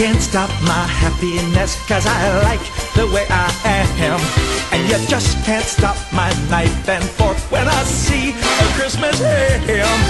can't stop my happiness Cause I like the way I am. And you just can't stop my knife and fork When I see a Christmas ham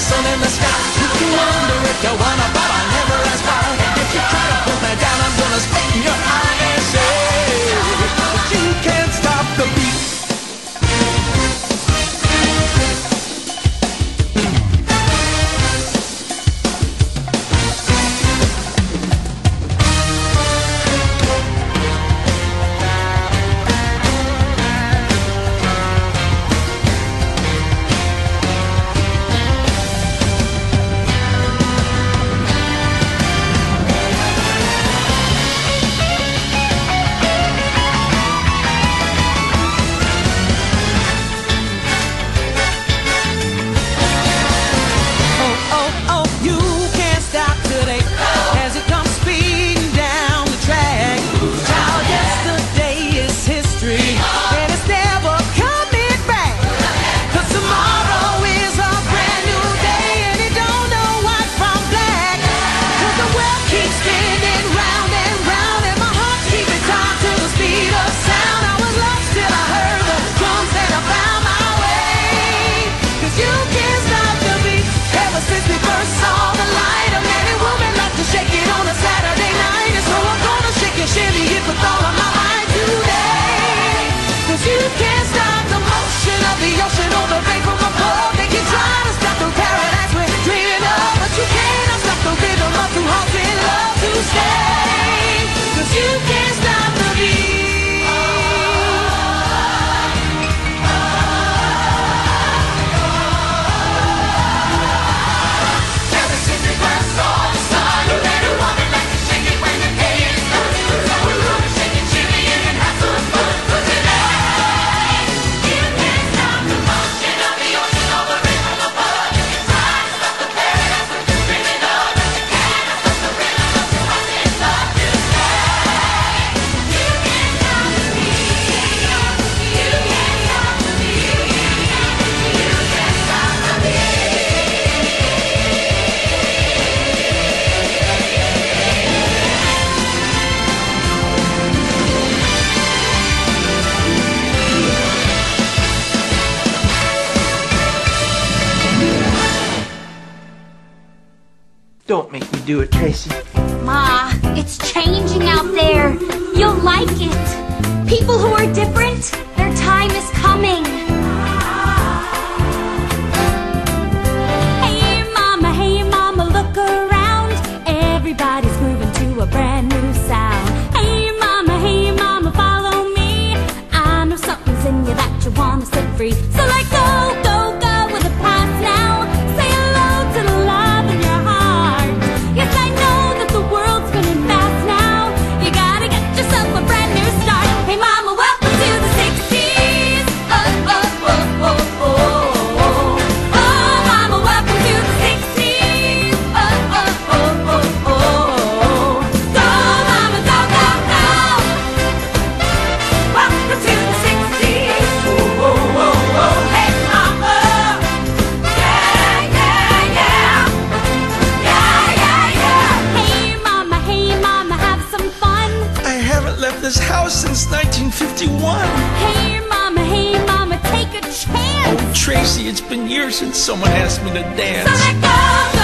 sun in the sky. You can wonder if you wanna. Don't make me do it, Tracy. Ma, it's changing out there. You'll like it. People who are different, their time is coming. Hey, Mama, hey, Mama, look around. Everybody's to a brand new sound. Hey, Mama, hey, Mama, follow me. I know something's in you that you want to set free. So 21. Hey, mama, hey, mama, take a chance. Oh, Tracy, it's been years since someone asked me to dance. So